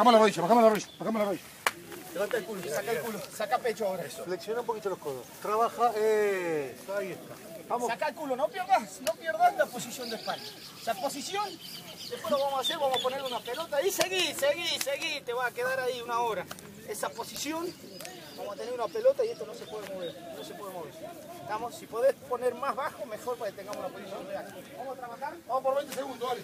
bajamos la rodilla, bajamos la rodilla, bajamos la rodilla. Levanta el culo, saca el culo, saca pecho ahora. Eso. Flexiona un poquito los codos. Trabaja, eso, ahí está. Vamos. Saca el culo, no pierdas, no pierdas la posición de espalda. Esa posición, después lo vamos a hacer, vamos a poner una pelota y seguí, seguí, seguí, te va a quedar ahí una hora. Esa posición, vamos a tener una pelota y esto no se puede mover, no se puede mover. Estamos, si podés poner más bajo, mejor para que tengamos una posición real. Vamos a trabajar, vamos por 20 segundos, dale.